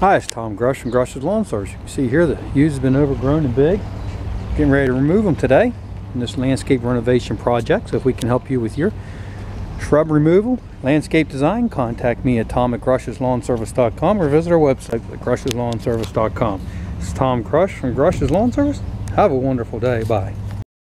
Hi, it's Tom Grosh from Grosh's Lawn Service. You can see here the yews have been overgrown and big. Getting ready to remove them today in this landscape renovation project. So if we can help you with your shrub removal, landscape design, contact me at tom at groshslawnservice.com or visit our website at groshslawnservice.com. It's Tom Grosh from Grosh's Lawn Service. Have a wonderful day. Bye.